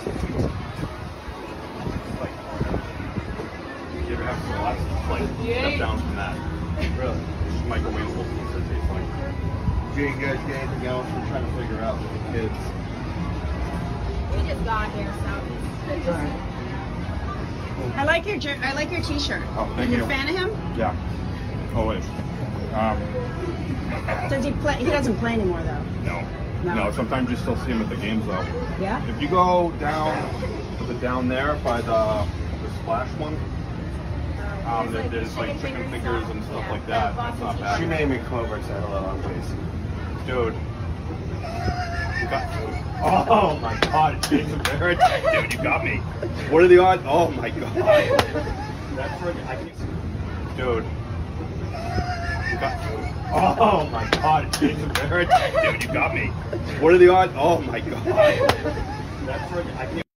You ever have lots of like step downs from that? Really? Microwavable pizza tastes like. Do you guys get anything else we're trying to figure out with the kids? We just got here, so. I like your I like your T-shirt. Oh, thank you. you. a fan of him? Yeah. Always. Um, Does he play? He doesn't play anymore though. no. No. No. Sometimes you still see them at the games though. Yeah. If you go down, was it down there by the the splash one? Um, there, there's like chicken fingers and stuff like that. That's not bad. She made me come over and say hello. I'm Jason. Dude. You got, oh my god, Jason Varitek. Dude, you got me. What are the odds? Oh my god. That's friggin' I can Dude. Oh my god, Jason Varitek. Dude, you got me. What are the odds? Oh my god. That's friggin' I can't